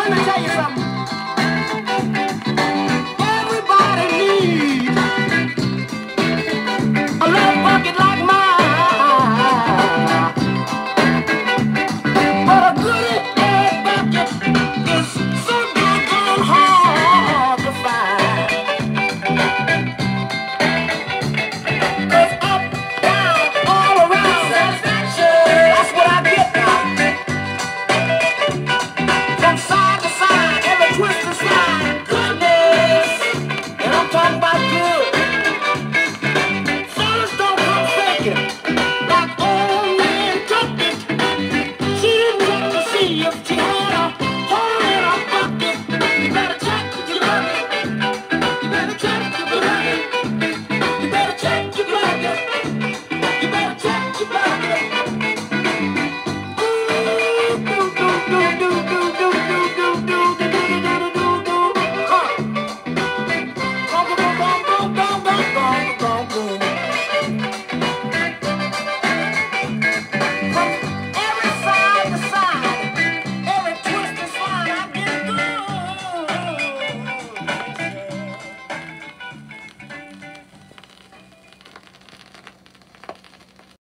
外面下雨了